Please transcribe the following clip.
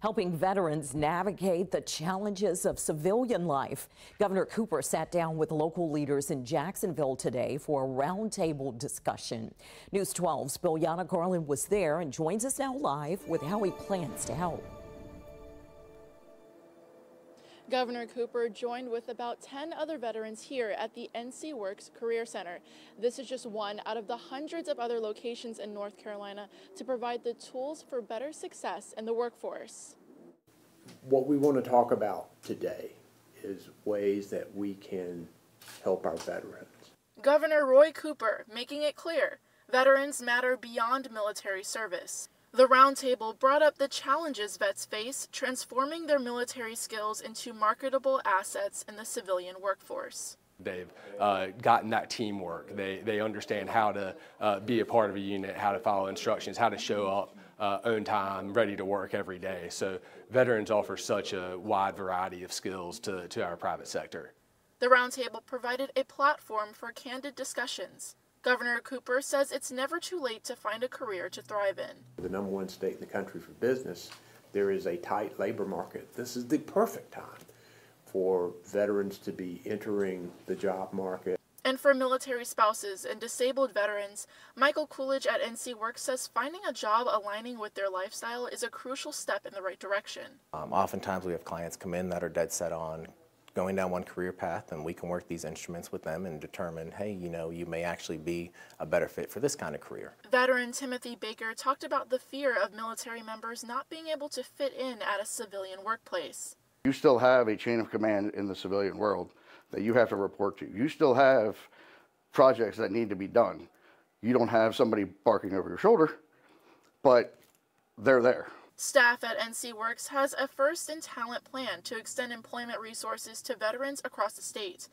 helping veterans navigate the challenges of civilian life. Governor Cooper sat down with local leaders in Jacksonville today for a roundtable discussion. News 12's Biljana Garland was there and joins us now live with how he plans to help. Governor Cooper joined with about 10 other veterans here at the NC Works Career Center. This is just one out of the hundreds of other locations in North Carolina to provide the tools for better success in the workforce. What we want to talk about today is ways that we can help our veterans. Governor Roy Cooper making it clear veterans matter beyond military service. The roundtable brought up the challenges vets face transforming their military skills into marketable assets in the civilian workforce. They've uh, gotten that teamwork. They, they understand how to uh, be a part of a unit, how to follow instructions, how to show up uh, on time, ready to work every day. So veterans offer such a wide variety of skills to, to our private sector. The roundtable provided a platform for candid discussions. Governor Cooper says it's never too late to find a career to thrive in. The number one state in the country for business, there is a tight labor market. This is the perfect time for veterans to be entering the job market. And for military spouses and disabled veterans, Michael Coolidge at NC Works says finding a job aligning with their lifestyle is a crucial step in the right direction. Um, oftentimes we have clients come in that are dead set on going down one career path and we can work these instruments with them and determine, hey, you know, you may actually be a better fit for this kind of career. Veteran Timothy Baker talked about the fear of military members not being able to fit in at a civilian workplace. You still have a chain of command in the civilian world that you have to report to. You still have projects that need to be done. You don't have somebody barking over your shoulder, but they're there. Staff at NC Works has a first in talent plan to extend employment resources to veterans across the state.